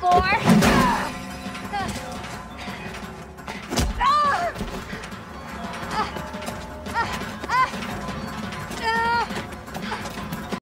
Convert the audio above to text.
four,